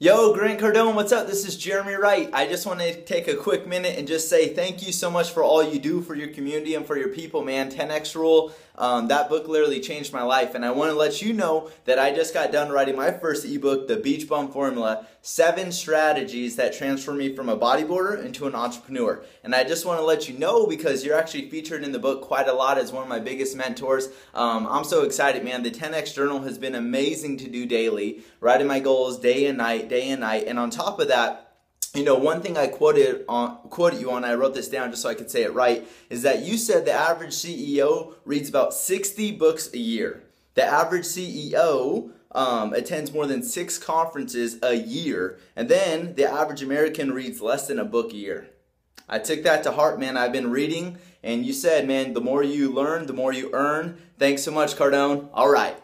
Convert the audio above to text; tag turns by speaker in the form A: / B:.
A: Yo, Grant Cardone, what's up? This is Jeremy Wright. I just want to take a quick minute and just say thank you so much for all you do for your community and for your people, man. 10X Rule, um, that book literally changed my life. And I want to let you know that I just got done writing my first ebook, The Beach Bum Formula Seven Strategies That Transform Me from a Bodyboarder into an Entrepreneur. And I just want to let you know because you're actually featured in the book quite a lot as one of my biggest mentors. Um, I'm so excited, man. The 10X Journal has been amazing to do daily, writing my goals day and day and night. And on top of that, you know, one thing I quoted on quoted you on, I wrote this down just so I could say it right, is that you said the average CEO reads about 60 books a year. The average CEO um, attends more than six conferences a year, and then the average American reads less than a book a year. I took that to heart, man. I've been reading, and you said, man, the more you learn, the more you earn. Thanks so much, Cardone. All right.